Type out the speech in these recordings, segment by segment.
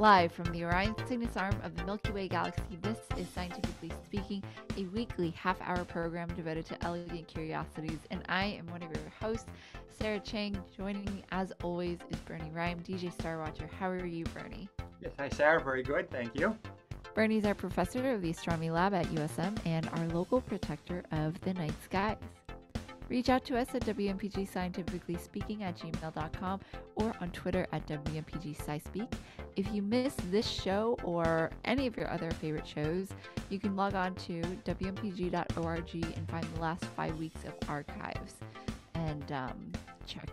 Live from the Orion Cygnus arm of the Milky Way galaxy, this is Scientifically Speaking, a weekly half hour program devoted to elegant curiosities. And I am one of your hosts, Sarah Chang. Joining me, as always, is Bernie Reim, DJ Star Watcher. How are you, Bernie? Yes, hi, Sarah. Very good. Thank you. Bernie's our professor of the Astronomy Lab at USM and our local protector of the night skies. Reach out to us at WMPG Scientifically Speaking at gmail.com or on Twitter at WMPG SciSpeak. If you miss this show or any of your other favorite shows, you can log on to WMPG.org and find the last five weeks of archives and um, check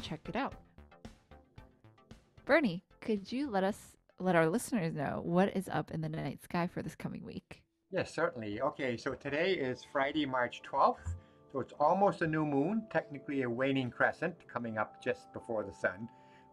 check it out. Bernie, could you let us let our listeners know what is up in the night sky for this coming week? Yes, certainly. Okay, so today is Friday, March 12th. So it's almost a new moon, technically a waning crescent coming up just before the sun.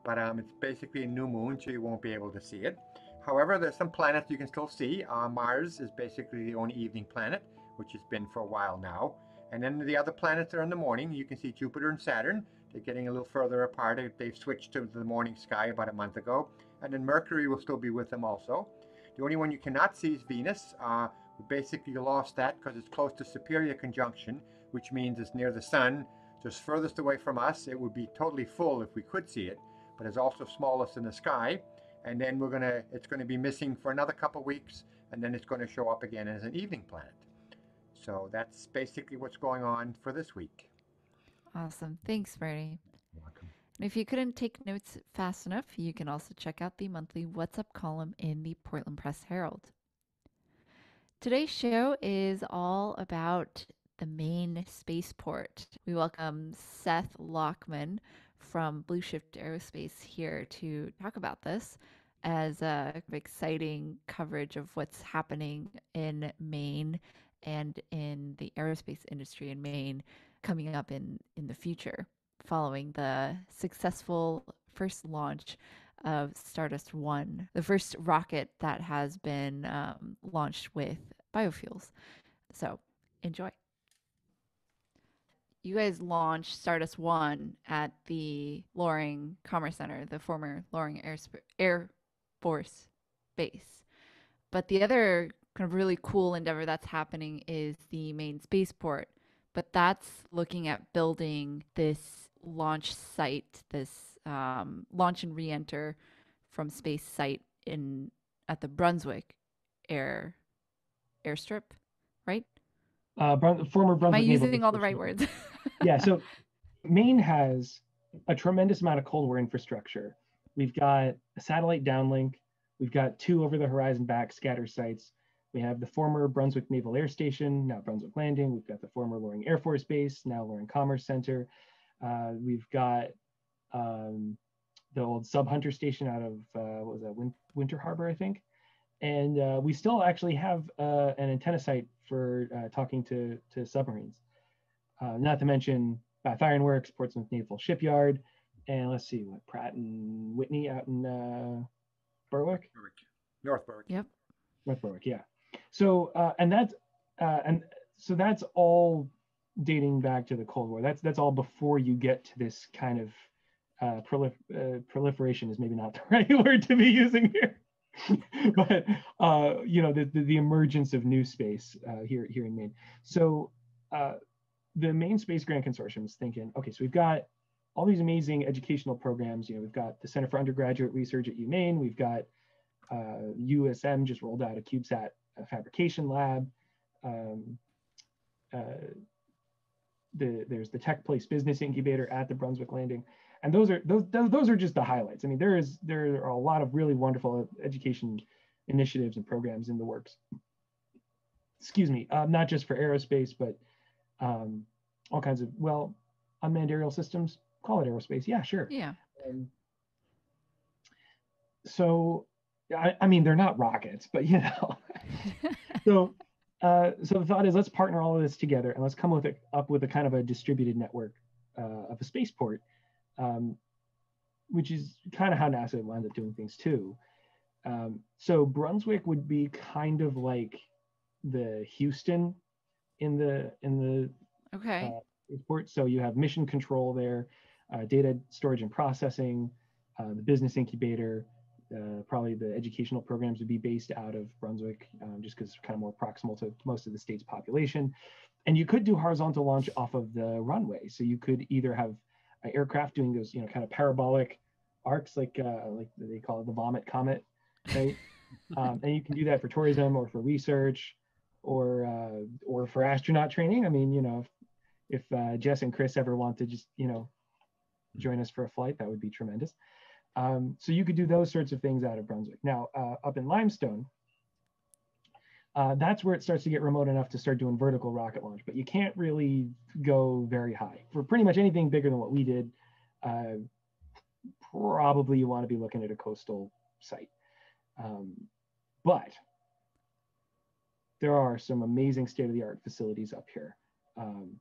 But um, it's basically a new moon, so you won't be able to see it. However, there's some planets you can still see. Uh, Mars is basically the only evening planet, which has been for a while now. And then the other planets are in the morning. You can see Jupiter and Saturn. They're getting a little further apart. They've switched to the morning sky about a month ago. And then Mercury will still be with them also. The only one you cannot see is Venus. Uh, we basically lost that because it's close to Superior conjunction, which means it's near the sun. So it's furthest away from us. It would be totally full if we could see it, but it's also smallest in the sky. And then we're gonna, it's gonna be missing for another couple weeks, and then it's gonna show up again as an evening planet. So that's basically what's going on for this week. Awesome. Thanks, Bernie. welcome. And if you couldn't take notes fast enough, you can also check out the monthly What's Up column in the Portland Press Herald. Today's show is all about the Maine spaceport. We welcome Seth Lockman from Blushift Aerospace here to talk about this as a exciting coverage of what's happening in Maine and in the aerospace industry in Maine coming up in, in the future following the successful first launch of Stardust 1, the first rocket that has been um, launched with biofuels. So enjoy you guys launched Stardust One at the Loring Commerce Center, the former Loring Air, Air Force Base. But the other kind of really cool endeavor that's happening is the Maine spaceport. But that's looking at building this launch site, this um, launch and re-enter from space site in at the Brunswick Air airstrip? Uh, Brun- former Brunswick. Am I using all the right words? yeah, so Maine has a tremendous amount of Cold War infrastructure. We've got a satellite downlink. We've got two over the horizon back scatter sites. We have the former Brunswick Naval Air Station, now Brunswick Landing. We've got the former Loring Air Force Base, now Loring Commerce Center. Uh, we've got um, the old Sub Hunter Station out of, uh, what was that, Win- Winter Harbor, I think. And uh, we still actually have uh, an antenna site for uh, talking to, to submarines. Uh, not to mention Bath Iron Works, Portsmouth Naval Shipyard, and let's see what Pratt and Whitney out in uh, Berwick, Berwick. North Berwick. Yep. North Berwick, yeah. So uh, and that's uh, and so that's all dating back to the Cold War. That's that's all before you get to this kind of uh, prolif- uh, proliferation is maybe not the right word to be using here. but uh, you know the, the, the emergence of new space uh, here here in Maine. So uh, the Maine Space Grant Consortium is thinking, okay, so we've got all these amazing educational programs. You know, we've got the Center for Undergraduate Research at UMaine. We've got uh, USM just rolled out a CubeSat uh, fabrication lab. Um, uh, the, there's the Tech Place Business Incubator at the Brunswick Landing, and those are those, those those are just the highlights. I mean, there is there are a lot of really wonderful education initiatives and programs in the works. Excuse me, uh, not just for aerospace, but um, all kinds of well, unmanned aerial systems. Call it aerospace, yeah, sure. Yeah. Um, so, I, I mean, they're not rockets, but you know. so, uh, so the thought is, let's partner all of this together and let's come with a, up with a kind of a distributed network uh, of a spaceport, um, which is kind of how NASA wound up doing things too. Um, so Brunswick would be kind of like the Houston in the in the Okay. uh. So you have mission control there, uh, data storage and processing, uh, the business incubator, uh, probably the educational programs would be based out of Brunswick, um, just because it's kind of more proximal to most of the state's population. And you could do horizontal launch off of the runway. So you could either have aircraft doing those, you know, kind of parabolic arcs, like uh, like they call it the vomit comet, right? um, and you can do that for tourism or for research or uh, or for astronaut training. I mean, you know, if, if uh, Jess and Chris ever want to just, you know, join us for a flight, that would be tremendous. Um, so you could do those sorts of things out of Brunswick. Now, uh, up in Limestone, uh, that's where it starts to get remote enough to start doing vertical rocket launch, but you can't really go very high. For pretty much anything bigger than what we did, uh, probably you want to be looking at a coastal site. Um, but there are some amazing state-of-the-art facilities up here. Um,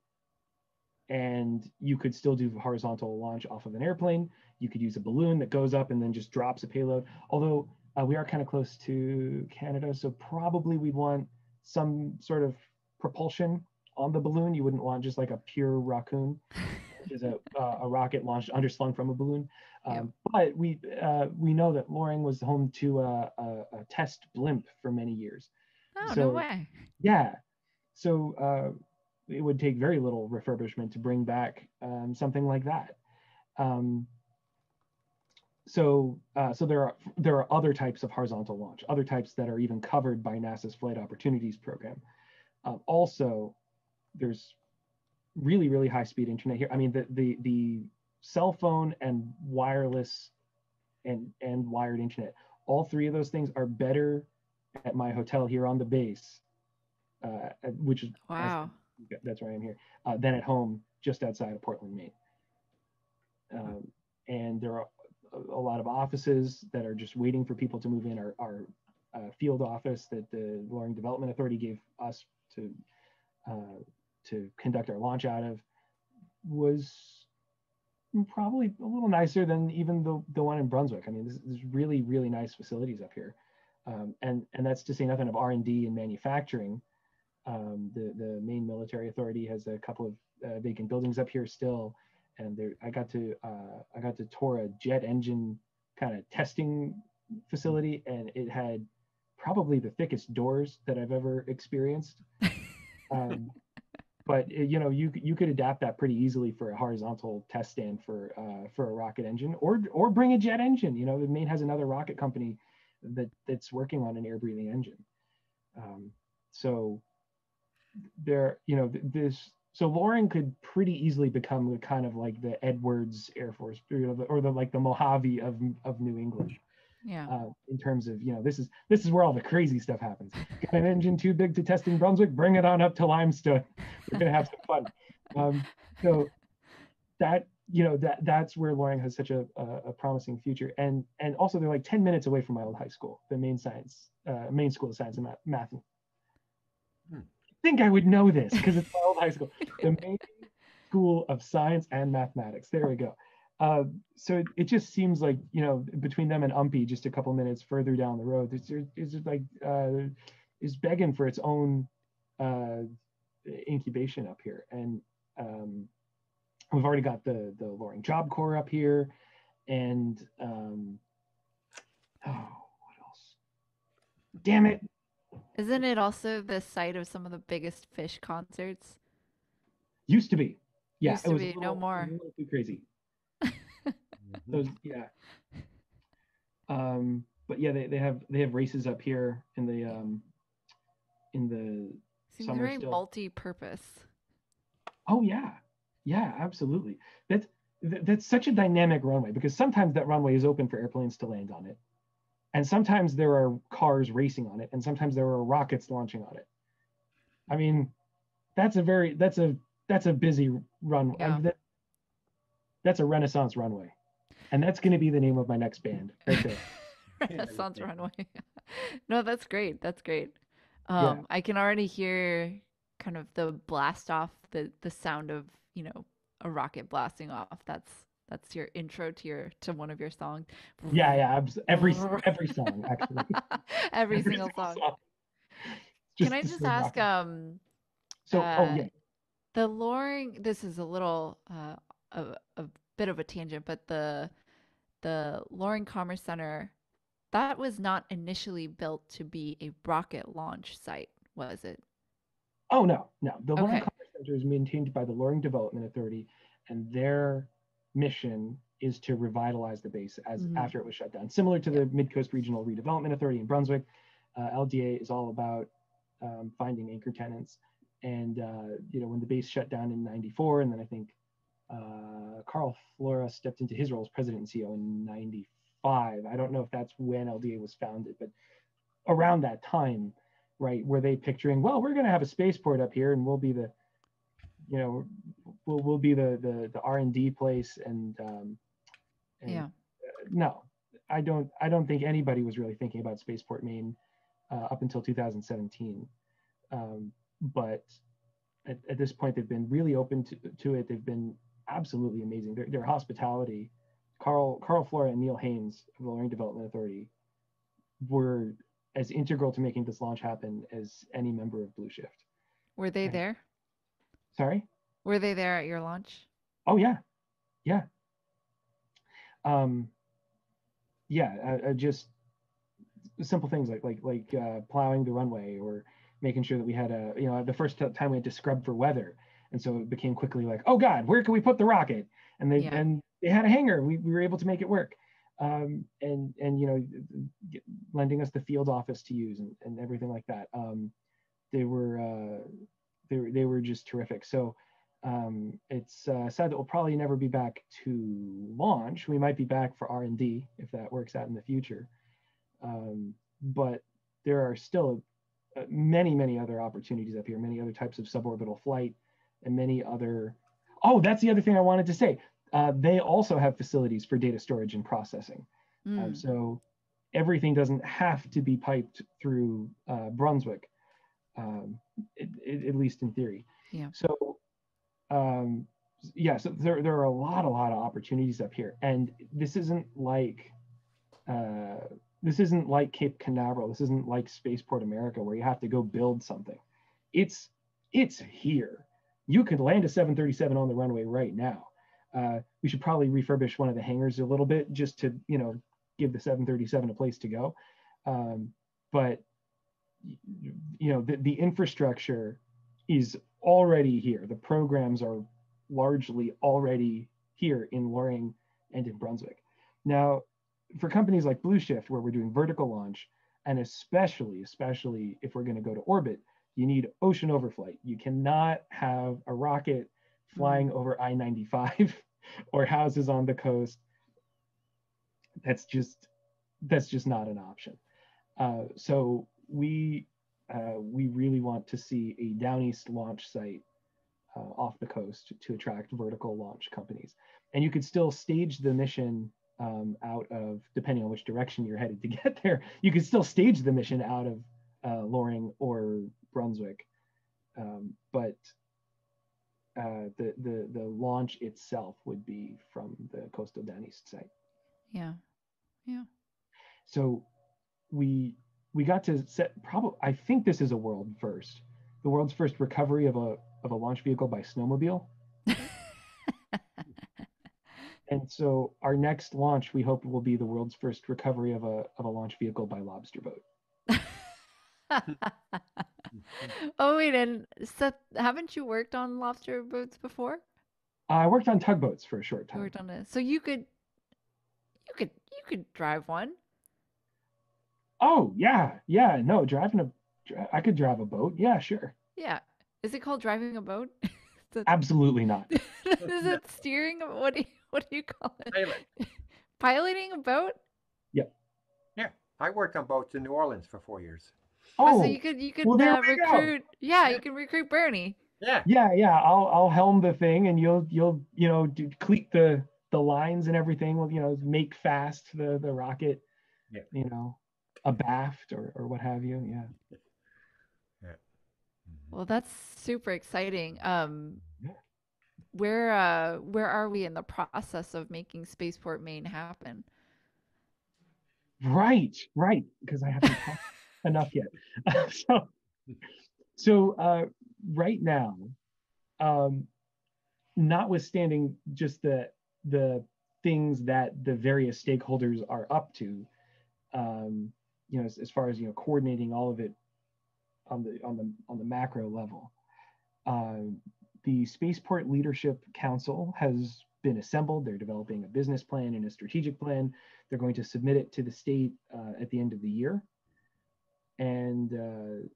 and you could still do horizontal launch off of an airplane. You could use a balloon that goes up and then just drops a payload. Although uh, we are kind of close to Canada, so probably we'd want some sort of propulsion on the balloon. You wouldn't want just like a pure rockoon, which is a, uh, a rocket launched underslung from a balloon. Um, yep. But we uh, we know that Loring was home to a, a, a test blimp for many years. Oh so, no way! Yeah, so uh, it would take very little refurbishment to bring back um, something like that. Um, so uh, so there are there are other types of horizontal launch, other types that are even covered by NASA's Flight Opportunities Program. Um, also, there's really really high speed internet here. I mean the the the cell phone and wireless and and wired internet, all three of those things are better at my hotel here on the base, uh, which is wow. That's where I am here. Uh, than at home, just outside of Portland, Maine. Um, and there are a lot of offices that are just waiting for people to move in. Our, our uh, field office that the Loring Development Authority gave us to uh, to conduct our launch out of was probably a little nicer than even the, the one in Brunswick. I mean, there's, really, really nice facilities up here. Um, and, and that's to say nothing of R&D and manufacturing. Um, the, the military authority has a couple of uh, vacant buildings up here still and there I got to uh, I got to tour a jet engine kind of testing facility, and it had probably the thickest doors that I've ever experienced. Um, but it, you know, you you could adapt that pretty easily for a horizontal test stand for uh, for a rocket engine, or or bring a jet engine. You know, the Maine has another rocket company that that's working on an air breathing engine. Um, so there, you know, this so Loring could pretty easily become the kind of like the Edwards Air Force or the, or the like the Mojave of of New England. Yeah. Uh, in terms of you know this is this is where all the crazy stuff happens. Got an engine too big to test in Brunswick? Bring it on up to Limestone. We're gonna have some fun. Um, so that you know that that's where Loring has such a, a, a, promising future, and and also they're like ten minutes away from my old high school, the Maine science, uh, Maine School of Science and Math. math. Hmm think I would know this because it's my old high school. The Maine School of Science and Mathematics. There we go. Uh, so it, it, just seems like you know between them and UMPI, just a couple minutes further down the road, it's, it's like uh, is begging for its own uh, incubation up here, and um, we've already got the the Loring Job Corps up here, and um, oh, what else? Damn it! Isn't it also the site of some of the biggest Phish concerts? Used to be. Yeah, Used to it was be, little, no more. too crazy. Those, yeah. Um, but yeah, they, they have they have races up here in the um in the Seems summer very still. multi-purpose. Oh yeah, yeah, absolutely. That's that's such a dynamic runway because sometimes that runway is open for airplanes to land on it, and sometimes there are cars racing on it and sometimes there are rockets launching on it. I mean that's a very that's a that's a busy runway yeah. that, that's a renaissance runway. And that's going to be the name of my next band right there. Renaissance runway. No that's great that's great. Um, yeah. i can already hear kind of the blast off the the sound of you know a rocket blasting off. That's that's your intro to your to one of your songs. Yeah, yeah, every every song actually. every, every, single, song. song. Can I just ask um so uh, oh yeah. The Loring this is a little uh a, a bit of a tangent, but the the Loring Commerce Center that was not initially built to be a rocket launch site, was it? Oh no, no. The Loring Commerce Center is maintained by the Loring Development Authority, and their mission is to revitalize the base as Mhm. after it was shut down. Similar to the Midcoast Regional Redevelopment Authority in Brunswick, uh, LDA is all about um, finding anchor tenants. And uh, you know, when the base shut down in '94, and then I think uh, Carl Flora stepped into his role as president and CEO in '95. I don't know if that's when LDA was founded, but around that time, right? Were they picturing, well, we're going to have a spaceport up here, and we'll be the, you know, we'll we'll be the the the R and D place, and um, and, Yeah. uh, no, I don't I don't think anybody was really thinking about spaceport Maine uh, up until 2017, um, but at, at this point they've been really open to, to it. They've been absolutely amazing. Their, their hospitality, Carl Carl Flora and Neil Haynes of the Loring Development Authority were as integral to making this launch happen as any member of Blushift. Were they Right. there? Sorry? Were they there at your launch? Oh yeah, yeah. Um, yeah, uh, uh, just simple things like like like uh, plowing the runway or making sure that we had a you know the first time we had to scrub for weather, and so it became quickly like oh god, where can we put the rocket? And they Yeah. and they had a hangar. We, we were able to make it work. Um, and and you know lending us the field office to use and, and everything like that. Um, they were uh, they were they were just terrific. So um, it's uh, sad that we'll probably never be back to launch. We might be back for R and D if that works out in the future. Um, but there are still uh, many, many other opportunities up here, many other types of suborbital flight, and many other. Oh, that's the other thing I wanted to say. Uh, they also have facilities for data storage and processing. Um, Mm. so everything doesn't have to be piped through uh, Brunswick, um, it, it- at least in theory. Yeah. So, um, yeah, so there, there are a lot, a lot of opportunities up here. And this isn't like, uh, this isn't like Cape Canaveral. This isn't like Spaceport America where you have to go build something. It's, it's here. You can land a 737 on the runway right now. Uh, we should probably refurbish one of the hangars a little bit just to, you know, give the 737 a place to go. Um, but you know, the, the infrastructure is already here. The programs are largely already here in Loring and in Brunswick. Now, for companies like Blushift, where we're doing vertical launch, and especially, especially if we're going to go to orbit, you need ocean overflight. You cannot have a rocket flying over I-95 or houses on the coast. That's just that's just not an option. Uh, so we uh, we really want to see a down east launch site uh, off the coast to attract vertical launch companies. And you could still stage the mission um, out of, depending on which direction you're headed to get there, you could still stage the mission out of uh, Loring or Brunswick. Um, but uh, the, the, the launch itself would be from the coastal down east site. Yeah. Yeah. So we we got to set probably I think this is a world first. The world's first recovery of a of a launch vehicle by snowmobile. And so our next launch we hope will be the world's first recovery of a of a launch vehicle by lobster boat. oh wait, and Seth, haven't you worked on lobster boats before? Uh, I worked on tugboats for a short You time. worked on it, so you could, you could, you could drive one. Oh yeah, yeah. No, driving a, I could drive a boat. Yeah, sure. Yeah. Is it called driving a boat? Is it- Absolutely not. Is it steering? What do you, what do you call it? Pilot. Piloting a boat? Yep. Yeah, I worked on boats in New Orleans for four years. Oh, Oh, so you could you could well, uh, we go. recruit. Yeah, you can recruit Bernie. Yeah, yeah, yeah. I'll I'll helm the thing, and you'll you'll you know do, cleat the the lines and everything. Will you know make fast the the rocket. Yeah. You know, abaft or or what have you. Yeah. Well, that's super exciting. Um, Yeah. where uh, where are we in the process of making Spaceport Maine happen? Right, right. Because I haven't talked enough yet. so, so uh, right now, um, notwithstanding just the the things that the various stakeholders are up to, um, you know, as, as, far as you know, coordinating all of it on the on the on the macro level. Uh, the Spaceport Leadership Council has been assembled. They're developing a business plan and a strategic plan. They're going to submit it to the state uh, at the end of the year. And uh,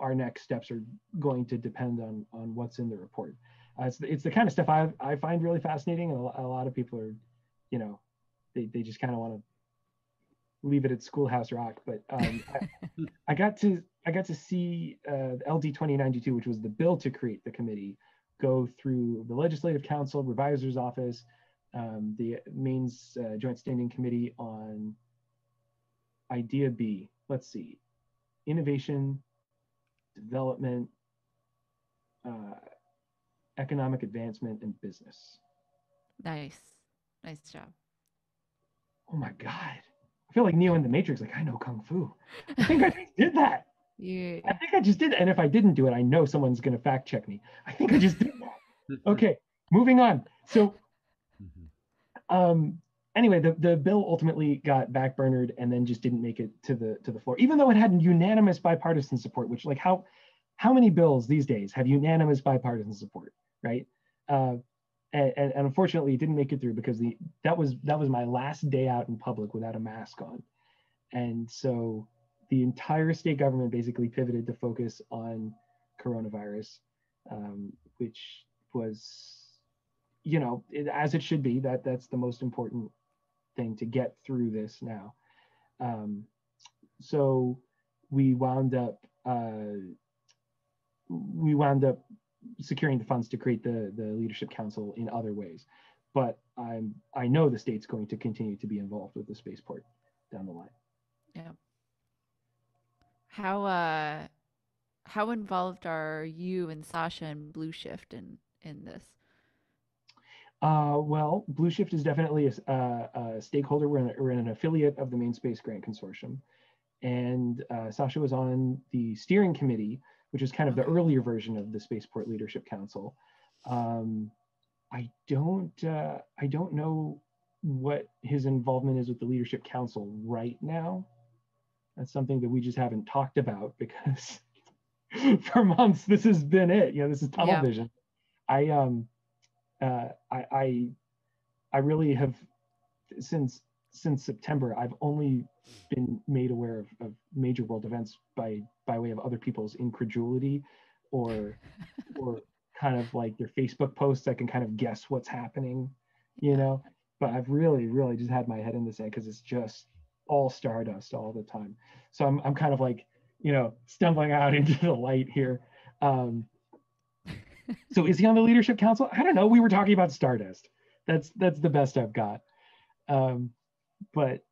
our next steps are going to depend on, on what's in the report. Uh, it's, the, it's the kind of stuff I, I find really fascinating. And a, a lot of people are, you know, they, they just kind of want to leave it at Schoolhouse Rock. But um, I, I, got to I got to see uh, LD 2092, which was the bill to create the committee, go through the Legislative Council, Revisor's Office, um, the Maine's uh, Joint Standing Committee on Idea B. Let's see, innovation, development, uh, economic advancement, and business. Nice, nice job. Oh my God. I feel like Neo in the Matrix, like I know Kung Fu. I think I just did that. Yeah. I think I just did. And if I didn't do it, I know someone's going to fact check me. I think I just did that. Okay, moving on. So, mm-hmm. um, anyway, the, the bill ultimately got backburnered and then just didn't make it to the to the floor, even though it had unanimous bipartisan support. Which, like, how how many bills these days have unanimous bipartisan support, right? Uh, and, and, unfortunately, it didn't make it through because the that was that was my last day out in public without a mask on, and so the entire state government basically pivoted to focus on coronavirus, um, which was, you know, it, as it should be. That that's the most important thing to get through this now. Um, so we wound up uh, we wound up securing the funds to create the the leadership council in other ways, but I'm I know the state's going to continue to be involved with the spaceport down the line. Yeah. How uh how involved are you and Sasha and Blushift in in this? Uh, well, Blushift is definitely a, a, a stakeholder. We're, in, we're in an affiliate of the Maine Space Grant Consortium, and uh, Sasha was on the steering committee, which is kind of the earlier version of the Spaceport Leadership Council. Um, I don't uh, I don't know what his involvement is with the Leadership Council right now. That's something that we just haven't talked about because for months this has been it. You know, this is tunnel yeah. vision. I um uh I I I really have since since September I've only been made aware of, of major world events by by way of other people's incredulity or or kind of like their Facebook posts I can kind of guess what's happening, you know. But I've really, really just had my head in the sand because it's just all stardust all the time. So I'm I'm kind of like, you know, stumbling out into the light here. Um, so is he on the leadership council? I don't know. We were talking about stardust. That's that's the best I've got. Um, but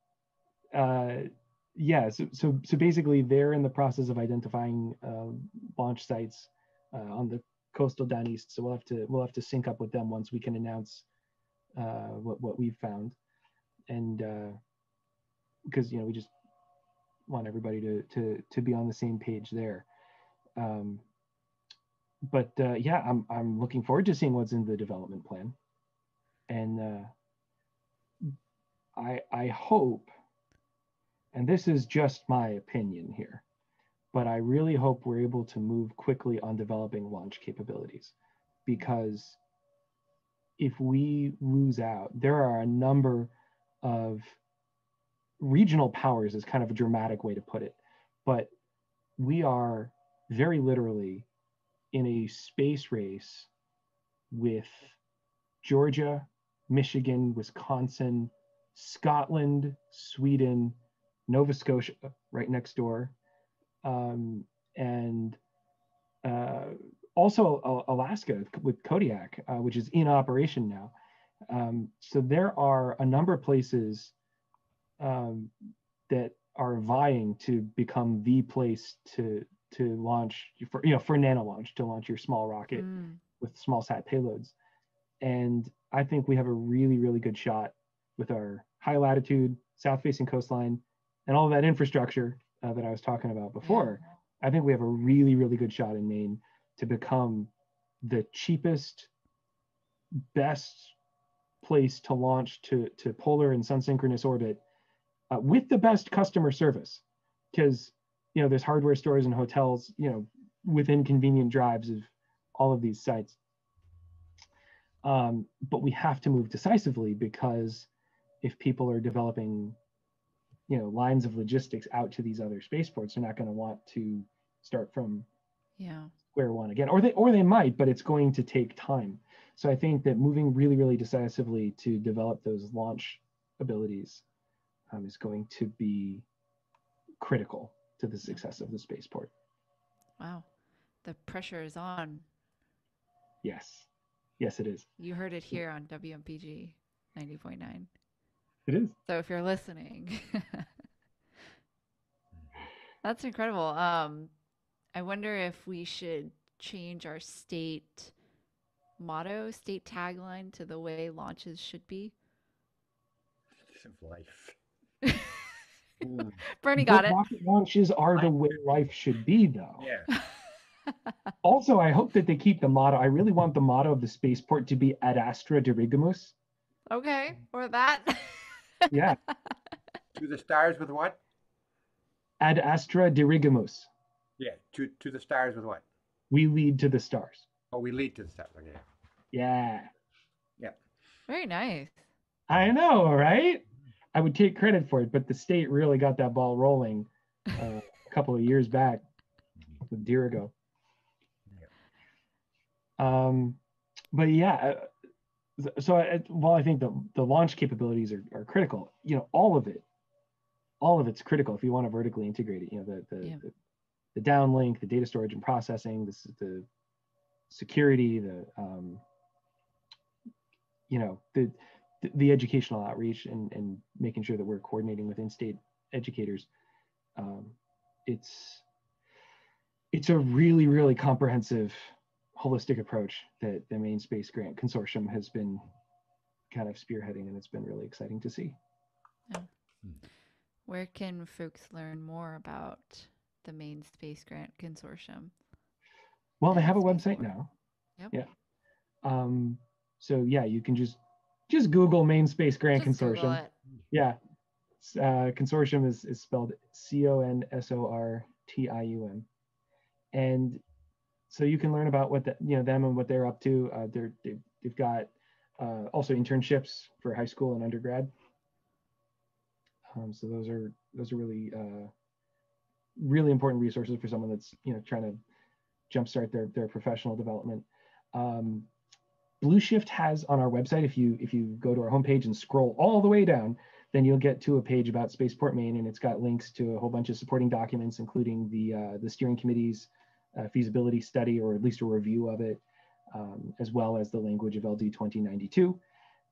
uh, yeah, so, so so basically they're in the process of identifying uh, launch sites uh, on the coastal down east. So we'll have to we'll have to sync up with them once we can announce uh, what what we've found. And uh, because you know we just want everybody to to to be on the same page there. Um, but uh, yeah, I'm I'm looking forward to seeing what's in the development plan, and uh, I I hope, and this is just my opinion here, but I really hope we're able to move quickly on developing launch capabilities, because if we lose out, there are a number of regional powers is kind of a dramatic way to put it, but we are very literally in a space race with Georgia, Michigan, Wisconsin, Scotland, Sweden, Nova Scotia, right next door, um, and uh, also Alaska with Kodiak, uh, which is in operation now. Um, so there are a number of places um, that are vying to become the place to to launch for you know for nano launch to launch your small rocket mm. with small sat payloads and i think we have a really really good shot with our high latitude south facing coastline and all of that infrastructure uh, that i was talking about before i think we have a really really good shot in maine to become the cheapest best place to launch to to polar and sun synchronous orbit uh, with the best customer service, because you know there's hardware stores and hotels, you know, within convenient drives of all of these sites. Um, but we have to move decisively because if people are developing, you know, lines of logistics out to these other spaceports, they're not going to want to start from Yeah. square one again, or they or they might, but it's going to take time. So I think that moving really, really decisively to develop those launch abilities um, is going to be critical to the success of the spaceport. Wow. The pressure is on. Yes, yes, it is. You heard it here on WMPG 90.9. It is. So if you're listening, that's incredible. Um, I wonder if we should change our state motto, state tagline to the way launches should be. life. Bernie But got it. Rocket launches are the way life should be, though. Yeah. Also, I hope that they keep the motto. I really want the motto of the spaceport to be Ad Astra Dirigimus. Okay, or that. Yeah, To the stars with what? Ad Astra Dirigimus. Yeah. To to the stars with what? We lead to the stars. Oh, we lead to the stars. Okay. Yeah. Yeah. Very nice. I know, right? I would take credit for it, but the state really got that ball rolling uh, a couple of years back with Dirigo. Um, but yeah, uh, so I, while I think the, the launch capabilities are, are critical, you know, all of it, all of it's critical if you want to vertically integrate it. You know, the the, Yeah. the, the downlink, the data storage and processing, this is the security, the um, you know, the the- the educational outreach and, and making sure that we're coordinating with in-state educators. Um, it's it's a really really comprehensive holistic approach that the Maine space grant consortium has been kind of spearheading and it's been really exciting to see. Where can folks learn more about the Maine space grant consortium? well they have a website now. Yep. yeah. Um so yeah you can just just google Maine space grant Just Google consortium. it. yeah. Uh, consortium is, is spelled c-o-n-s-o-r-t-i-u-m and so you can learn about what the, you know them and what they're up to. Uh, they're they've, they've got uh, also internships for high school and undergrad. Um, so those are those are really uh, really important resources for someone that's you know trying to jumpstart their their professional development. Um, blushift has on our website if you if you go to our homepage and scroll all the way down then you'll get to a page about Spaceport Maine, and it's got links to a whole bunch of supporting documents, including the uh, the steering committee's feasibility study, or at least a review of it, um, as well as the language of LD 2092.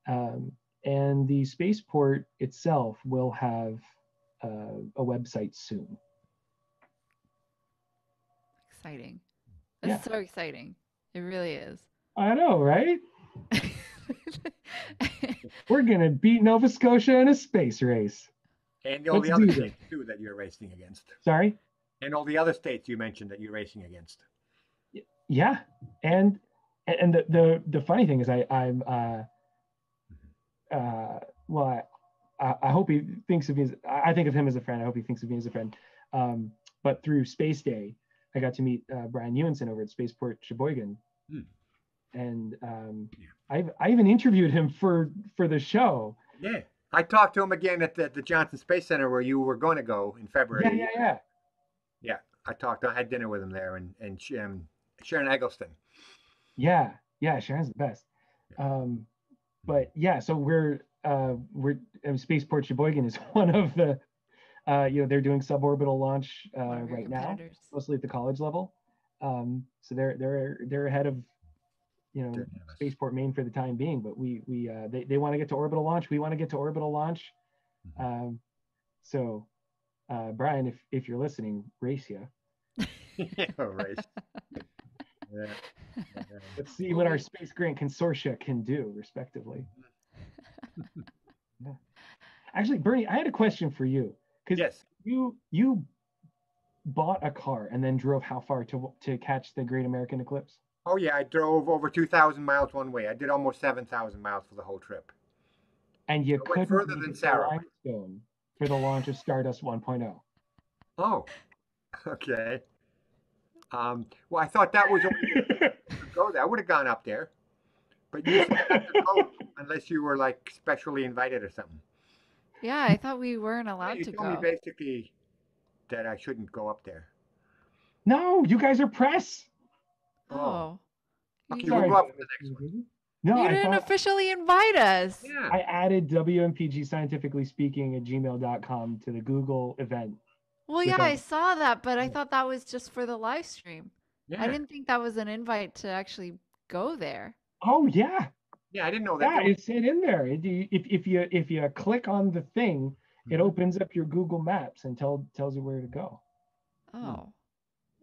Um, and the spaceport itself will have uh, a website soon. Exciting. It's so exciting. It really is. I know, right? We're gonna beat Nova Scotia in a space race. And all the Let's other do this. states too that you're racing against. Sorry. And all the other states you mentioned that you're racing against. Yeah, and and the the, the funny thing is, I I'm uh, uh, well, I, I I hope he thinks of me as I think of him as a friend. I hope he thinks of me as a friend. Um, but through Space Day, I got to meet uh, Brian Ewenson over at Spaceport Sheboygan, Hmm. and um, Yeah. I I even interviewed him for for the show. Yeah. I talked to him again at the, the Johnson Space Center where you were going to go in February. Yeah, yeah, yeah. Yeah, I talked. I had dinner with him there, and and um, Sharon Eggleston. Yeah, yeah, Sharon's the best. Um, but yeah, so we're uh, we're um, Spaceport Sheboygan is one of the uh, you know they're doing suborbital launch uh, One of your right now, mostly at the college level. Um, so they're they're they're ahead of you know They're ahead of us. Spaceport Maine for the time being. But we we uh, they they want to get to orbital launch. We want to get to orbital launch. Mhm. Um, so uh, Brian, if if you're listening, race you. yeah, race. Yeah. yeah. Let's see what our space grant consortia can do, respectively. Yeah. Actually, Bernie, I had a question for you because Yes. you you bought a car and then drove how far to to catch the Great American Eclipse? Oh yeah, I drove over two thousand miles one way. I did almost seven thousand miles for the whole trip. And you I couldn't further than Sarah. Limestone. For the launch of Stardust 1.0. Oh, okay. Um, well, I thought that was only go there. I would have gone up there, but you said not to go unless you were like specially invited or something. Yeah, I thought we weren't Yeah, allowed you to told me go. basically that I shouldn't go up there. no, you guys are press. Oh. Okay, You, we'll go up for the next one. No, you I didn't thought officially invite us. Yeah. I added WMPG scientifically speaking at gmail.com to the Google event. Well, yeah, I saw that, but I Yeah. thought that was just for the live stream. yeah. I didn't think that was an invite to actually go there. Oh yeah, Yeah, I didn't know that. yeah, That was- it said in there. It- if, if you if you click on the thing, it Mhm. opens up your Google Maps and tell tells you where to go. Oh.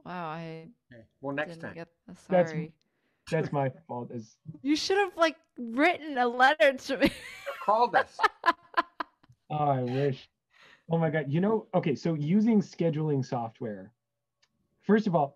Wow, I Okay, Well, next didn't time. get the That's- sorry. That's my fault. Is You should have like written a letter to me. Called us. oh, I wish. Oh my god. You know, okay, so using scheduling software. First of all,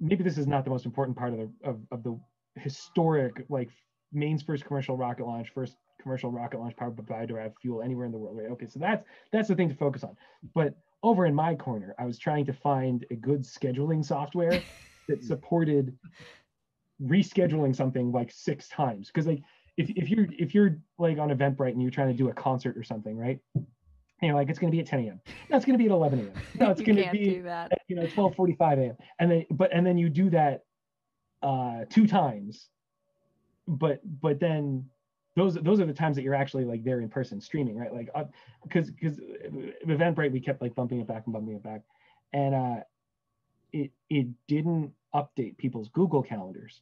maybe this is not the most important part of the of, of the historic like Maine's first commercial rocket launch, first commercial rocket launch powered by bioderived fuel anywhere in the world, right? Okay, so that's that's the thing to focus on. But over in my corner, I was trying to find a good scheduling software that supported rescheduling something like six times. Because like if, if you're if you're like on Eventbrite and you're trying to do a concert or something, right? you know, like, it's gonna be at 10 a.m. No, it's gonna be at 11 a.m. No, it's gonna be at, you know 12:45 a.m. And then but and then you do that uh two times. But but then those those are the times that you're actually like there in person streaming, right? Like because because Eventbrite we kept like bumping it back and bumping it back, and uh, it it didn't update people's Google calendars.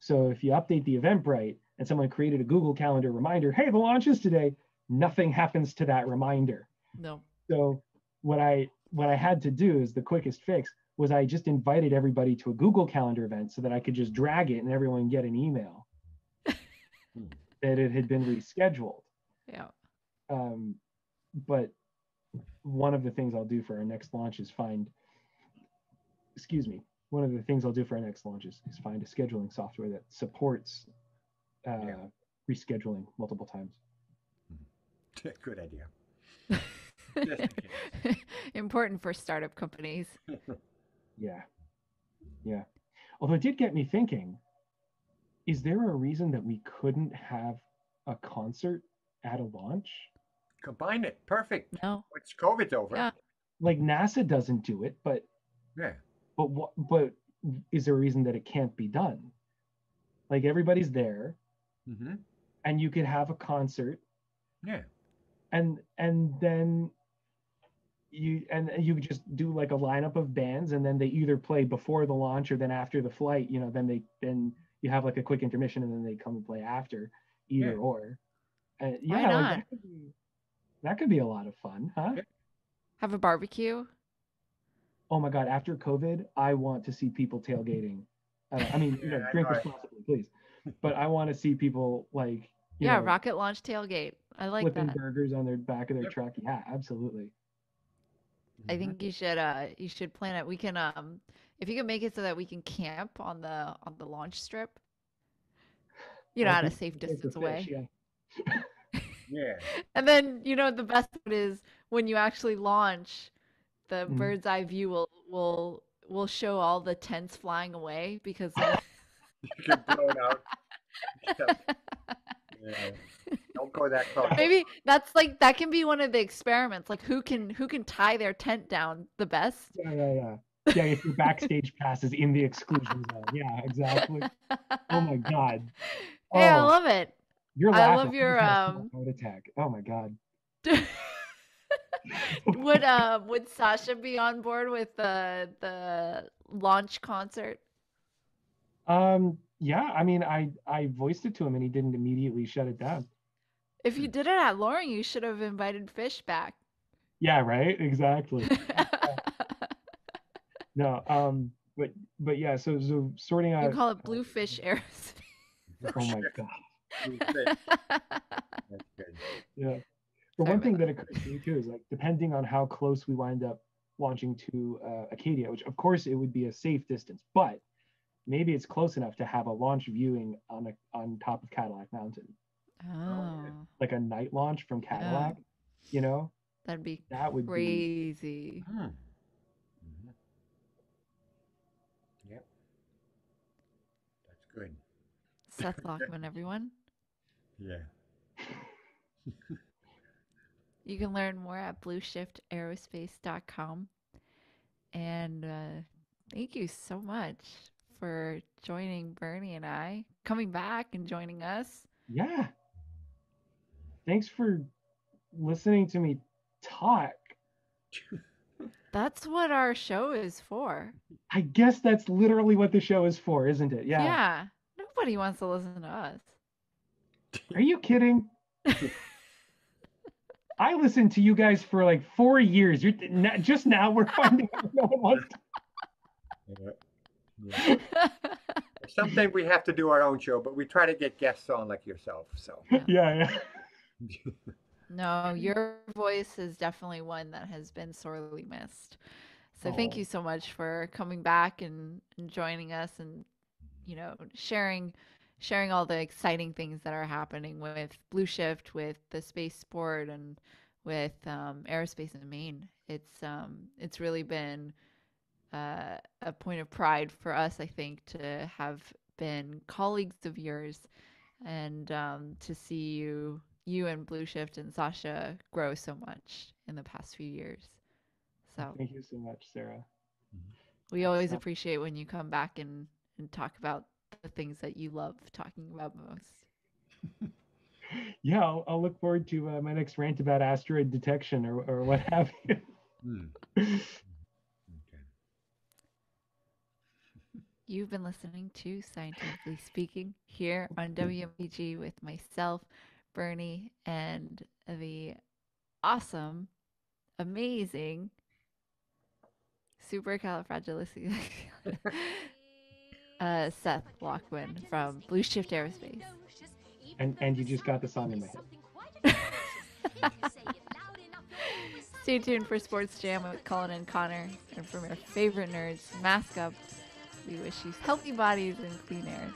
So if you update the Eventbrite and someone created a Google Calendar reminder, hey, the launch is today, nothing happens to that reminder. No. So what I what I had to do is the quickest fix was I just invited everybody to a Google Calendar event so that I could just drag it and everyone get an email that it had been rescheduled. Yeah. Um, but one of the things I'll do for our next launch is find, excuse me, one of the things I'll do for our next launch is, is find a scheduling software that supports uh, Yeah. rescheduling multiple times. Good idea. Just in case. Important for startup companies. Yeah. Yeah. Although it did get me thinking, is there a reason that we couldn't have a concert at a launch? Combine it. Perfect. No. Once COVID's over. Yeah. Like NASA doesn't do it, but Yeah. But what but is there a reason that it can't be done? Like everybody's there hmm and you could have a concert Yeah. and and then you and you could just do like a lineup of bands and then they either play before the launch or then after the flight you know then they then you have like a quick intermission and then they come and play after either Yeah. or and Why yeah like, not? that, could be, that could be a lot of fun huh Have a barbecue. Oh my god after covid i want to see people tailgating uh, i mean you know, Yeah, drink responsibly please but i want to see people like you yeah, know, rocket launch tailgate. I like flipping that. burgers on their back of their Yep. truck yeah absolutely I think you should uh you should plan it. We can um if you can make it so that we can camp on the on the launch strip. You know, at a safe we take the distance fish, away. yeah Yeah. And then, you know, the best part is when you actually launch, the Mhm. bird's eye view will will will show all the tents flying away because of- You get blown out. yeah. Don't go that close. maybe that's like that can be one of the experiments. Like who can who can tie their tent down the best? Yeah, yeah, yeah. Yeah, if your backstage pass is in the exclusion zone. Yeah, exactly. Oh my god. Hey, I Oh. love it. You're I laughing. love your, I'm gonna have a um, heart attack. Oh my god. Would uh would Sasha be on board with the the launch concert? Um yeah, I mean I I voiced it to him and he didn't immediately shut it down. If you did it at Loring, you should have invited Phish back. Yeah, right? Exactly. No, um but but yeah, so so sorting out you call it Bluefish Aerospace. Oh my god. Blue. That's good. Yeah. Sorry But one thing that. that occurs to me too is like depending on how close we wind up launching to uh, Acadia, which of course it would be a safe distance, but maybe it's close enough to have a launch viewing on a, on top of Cadillac Mountain, Oh, like a night launch from Cadillac. You know, That'd be That would be crazy. Hmm. Mhm. Yep. That's good. Seth Lockman, everyone. Yeah. You can learn more at blushiftaerospace.com. And uh, thank you so much for joining Bernie and I, coming back and joining us. yeah. Thanks for listening to me talk. That's what our show is for. I guess that's literally what the show is for, isn't it? Yeah. Yeah. Nobody wants to listen to us. Are you kidding? I listened to you guys for like four years. You're n- just now we're finding out no one wants to. Yeah. Yeah. Sometimes we have to do our own show, but we try to get guests on like yourself. So. Yeah, yeah. no, your voice is definitely one that has been sorely missed. So thank oh. you so much for coming back and, and joining us and you know sharing sharing all the exciting things that are happening with Blushift, with the spaceport, and with um, aerospace in Maine. It's um, it's really been uh, a point of pride for us, I think, to have been colleagues of yours and um, to see you you and Blushift and Sasha grow so much in the past few years. So Thank you so much, Sarah. we always appreciate when you come back and, and talk about the things that you love talking about most. Yeah, I'll, I'll look forward to uh, my next rant about asteroid detection or, or what have you. Hmm. Okay. You've been listening to Scientifically Speaking here on WMPG with myself, Bernie, and the awesome, amazing, supercalifragilistic uh, Seth Lockman from Blushift Aerospace. And and you just got the song in my head. Stay tuned for Sports Jam with Colin and Connor. And from your favorite nerds, mask up. We wish you healthy bodies and clean air.